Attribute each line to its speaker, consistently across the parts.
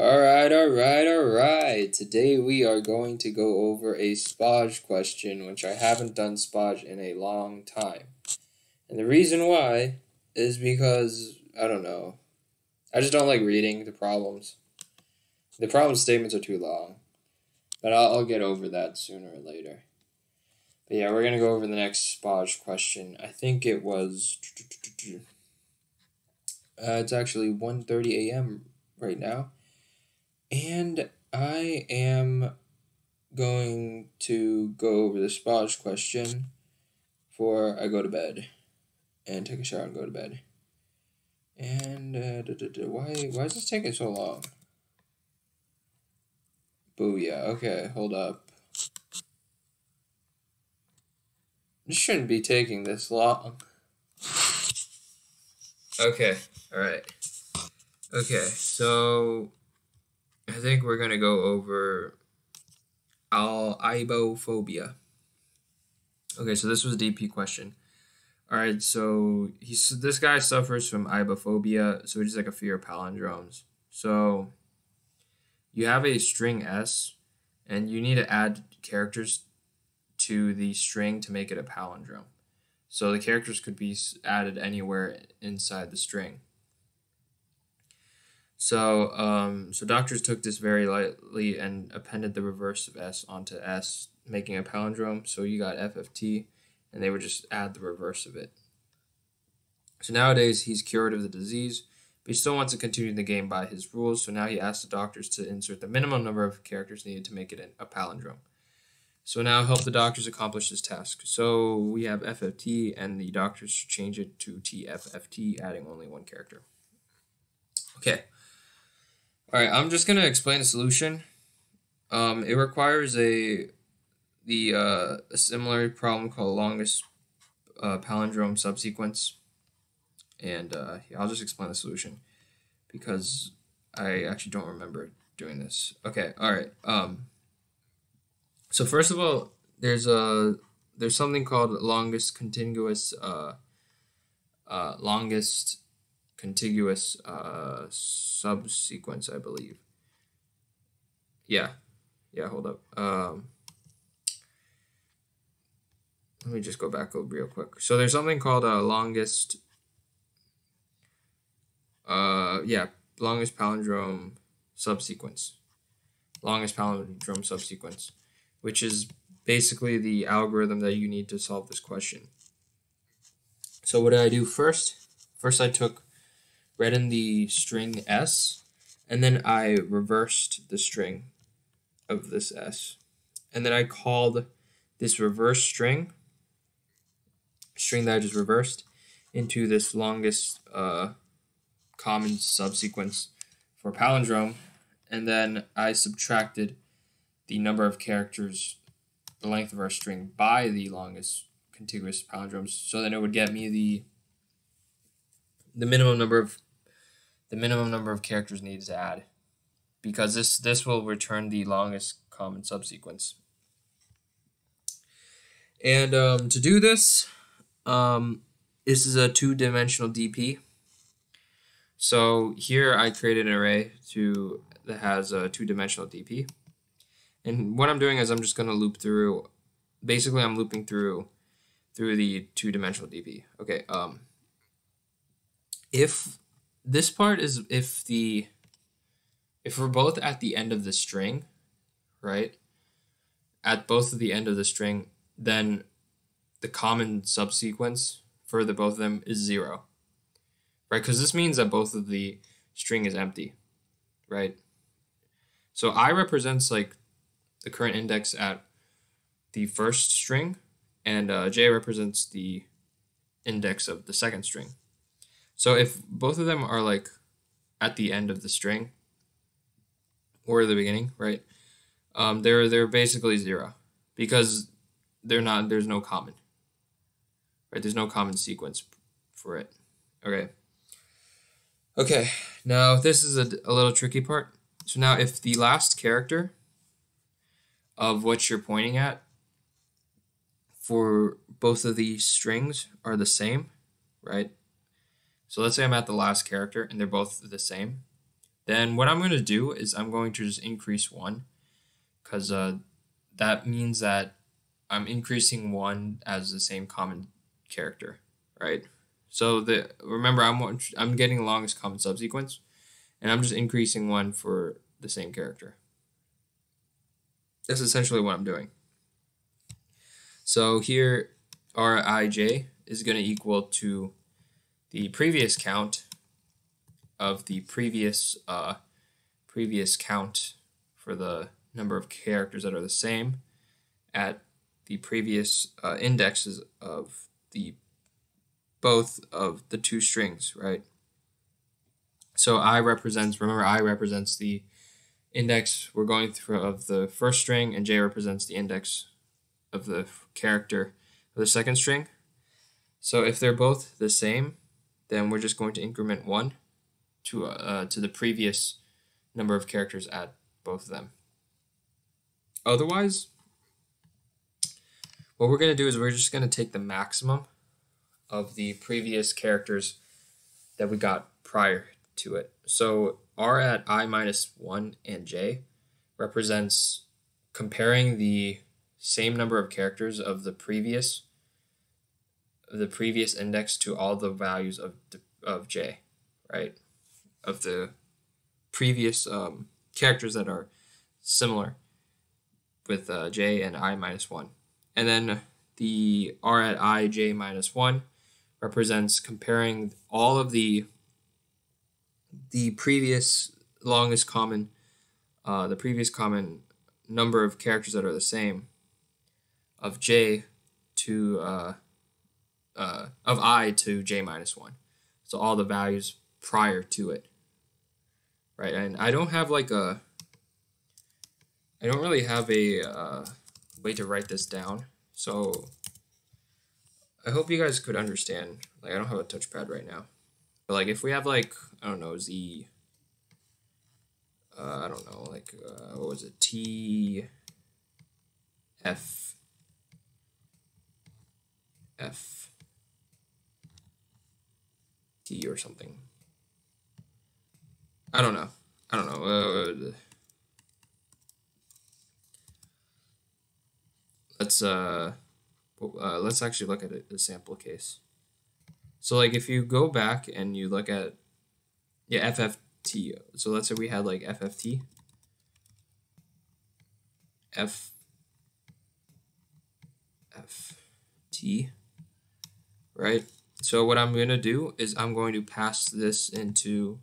Speaker 1: Alright, alright, alright. Today we are going to go over a Spoj question, which I haven't done Spoj in a long time. And the reason why is because, I don't know, I just don't like reading the problems. The problem statements are too long. But I'll, I'll get over that sooner or later. But yeah, we're going to go over the next Spoj question. I think it was... Uh, it's actually 1.30 a.m. right now. And I am going to go over the Spoj question before I go to bed and take a shower and go to bed. And uh, da, da, da, why why is this taking so long? Booyah. Okay, hold up. This shouldn't be taking this long. Okay, alright. Okay, so I think we're gonna go over al aibohphobia. Okay, so this was a DP question. All right, so he's this guy suffers from aibohphobia, so it's like a fear of palindromes. So you have a string S, and you need to add characters to the string to make it a palindrome. So the characters could be added anywhere inside the string. So, um, so doctors took this very lightly and appended the reverse of S onto S, making a palindrome. So you got FFT, and they would just add the reverse of it. So nowadays he's cured of the disease, but he still wants to continue the game by his rules. So now he asks the doctors to insert the minimum number of characters needed to make it a palindrome. So now help the doctors accomplish this task. So we have FFT, and the doctors change it to TFFT, adding only one character. Okay. All right, I'm just gonna explain the solution. Um, it requires a the uh, a similar problem called longest uh, palindrome subsequence, and uh, yeah, I'll just explain the solution because I actually don't remember doing this. Okay, all right. Um, so first of all, there's a there's something called longest contiguous uh, uh, longest contiguous uh, subsequence, I believe. Yeah, yeah. Hold up. Um, let me just go back real quick. So there's something called a longest. Uh, yeah, longest palindrome subsequence. Longest palindrome subsequence, which is basically the algorithm that you need to solve this question. So what did I do first? First, I took read in the string S, and then I reversed the string of this S. And then I called this reverse string, string that I just reversed, into this longest uh, common subsequence for palindrome. And then I subtracted the number of characters, the length of our string, by the longest contiguous palindromes. So then it would get me the the minimum number of the minimum number of characters needed to add because this this will return the longest common subsequence. And um, to do this, um, this is a two-dimensional DP. So here I created an array to that has a two-dimensional DP. And what I'm doing is I'm just going to loop through, basically I'm looping through through the two-dimensional DP. Okay, um, if this part is if the if we're both at the end of the string, right? At both of the end of the string, then the common subsequence for the both of them is zero. Right? Because this means that both of the string is empty. Right? So I represents like the current index at the first string, and uh, J represents the index of the second string. So if both of them are like at the end of the string or the beginning, right? Um, they're they're basically zero because they're not. There's no common. Right. There's no common sequence for it. Okay. Okay. Now this is a, a little tricky part. So now if the last character of what you're pointing at for both of these strings are the same, right? So let's say I'm at the last character and they're both the same. then what I'm going to do is I'm going to just increase 1 because uh, that means that I'm increasing 1 as the same common character, right? So the remember I'm I'm getting longest common subsequence, and I'm just increasing 1 for the same character. That's essentially what I'm doing. So here Rij is going to equal to the previous count of the previous uh, previous count for the number of characters that are the same at the previous uh, indexes of the both of the two strings, right? So I represents, remember I represents the index we're going through of the first string and J represents the index of the character of the second string. So if they're both the same, then we're just going to increment 1 to, uh, to the previous number of characters at both of them. Otherwise, what we're going to do is we're just going to take the maximum of the previous characters that we got prior to it. So r at i minus 1 and j represents comparing the same number of characters of the previous the previous index to all the values of of j, right? Of the previous um, characters that are similar with uh, j and i minus 1. And then the r at i j minus 1 represents comparing all of the the previous longest common uh, the previous common number of characters that are the same of j to uh, uh, of i to j minus 1 so all the values prior to it. Right and i don't have like a i don't really have a uh, way to write this down. So i hope you guys could understand. Like i don't have a touchpad right now. But like if we have like i don't know z uh, i don't know like uh, what was it? T f f t or something i don't know i don't know uh, let's uh, uh let's actually look at a sample case so like if you go back and you look at yeah FFT. So let's say we had like FFT. F F T right? So what I'm going to do is I'm going to pass this into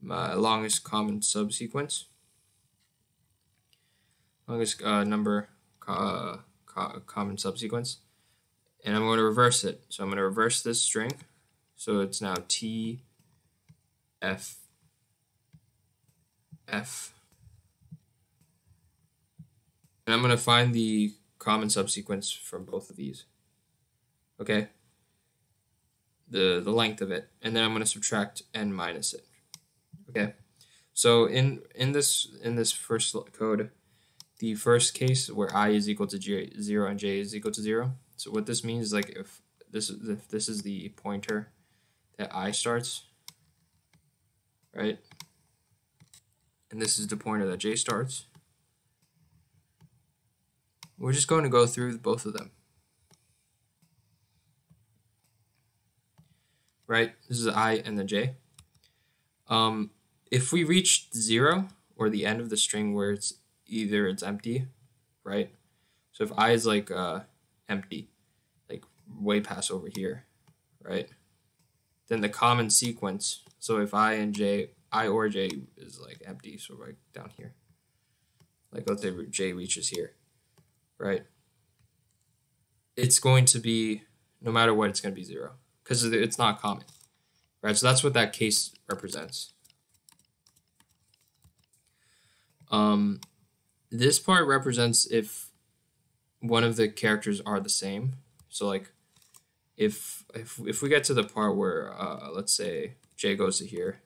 Speaker 1: my longest common subsequence. Longest uh, number uh, co common subsequence and I'm going to reverse it. So I'm going to reverse this string. So it's now T, F, F. And I'm going to find the common subsequence from both of these. Okay? The, the length of it. And then I'm going to subtract n minus it. Okay? So in, in this in this first code, the first case where i is equal to j, 0 and j is equal to 0, so what this means is like if this is if this is the pointer that i starts, right? And this is the pointer that j starts. We're just going to go through both of them. Right? This is i and the j. Um, if we reach zero or the end of the string where it's either it's empty, right? So if i is like uh, empty, like way past over here, right? Then the common sequence, so if i and j, i or j is like empty, so right down here. Like let's say j reaches here, right? It's going to be, no matter what, it's going to be zero because it's not common, right? So that's what that case represents. Um, this part represents if one of the characters are the same. So like if if if we get to the part where uh, let's say J goes to here,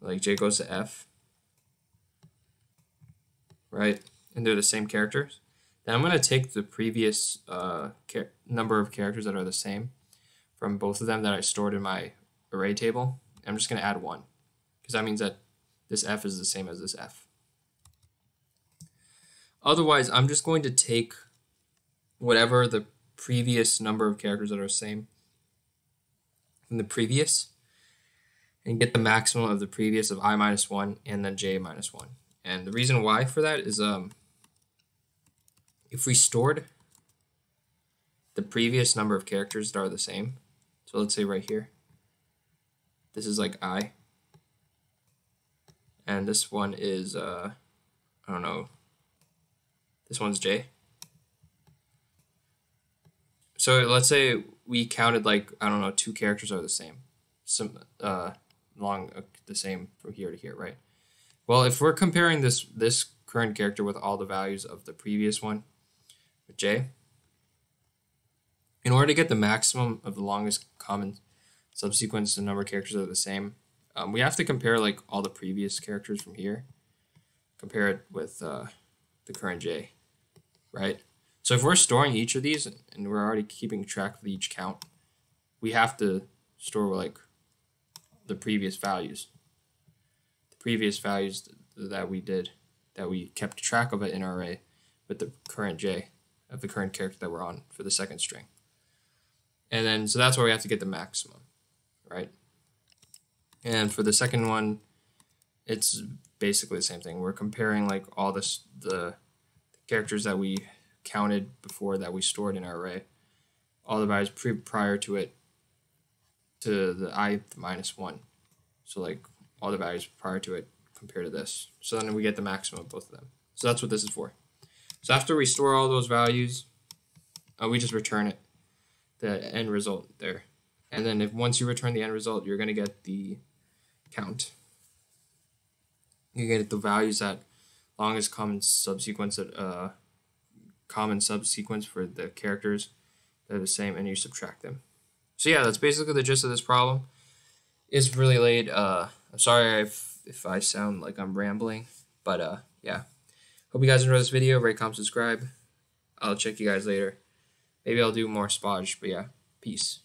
Speaker 1: like J goes to F, right? And they're the same characters. Then I'm going to take the previous uh, number of characters that are the same from both of them that I stored in my array table. And I'm just going to add 1 because that means that this f is the same as this f. Otherwise, I'm just going to take whatever the previous number of characters that are the same from the previous and get the maximum of the previous of i minus 1 and then j minus 1. And the reason why for that is um, if we stored the previous number of characters that are the same, so let's say right here, this is like i, and this one is, uh, I don't know, this one's j. So let's say we counted like, I don't know, two characters are the same, some uh, long uh, the same from here to here, right? Well, if we're comparing this this current character with all the values of the previous one, with j, in order to get the maximum of the longest common subsequence, the number of characters are the same. Um, we have to compare like all the previous characters from here, compare it with uh, the current j, right? So if we're storing each of these and we're already keeping track of each count, we have to store like the previous values. The previous values that we did, that we kept track of it in our array with the current j of the current character that we're on for the second string. And then, so that's where we have to get the maximum, right? And for the second one, it's basically the same thing. We're comparing like all this, the characters that we counted before that we stored in our array, all the values pre prior to it to the i minus 1. So like all the values prior to it compared to this. So then we get the maximum of both of them. So that's what this is for. So after we store all those values, uh, we just return it, the end result there. And then if once you return the end result, you're going to get the count. You get the values that longest common subsequence, uh, common subsequence for the characters. They're the same, and you subtract them. So yeah, that's basically the gist of this problem. It's really late. Uh, I'm sorry if, if I sound like I'm rambling, but uh, yeah. Hope you guys enjoyed this video. Rate, comment, subscribe. I'll check you guys later. Maybe I'll do more Spoj, but yeah. Peace.